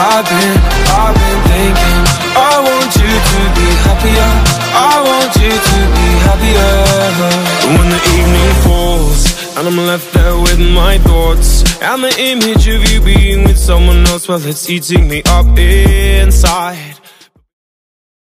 I've been, I've been thinking I want you to be happier. I want you to be happier. When the evening falls And I'm left there with my thoughts And the image of you being with someone else Well, it's eating me up inside.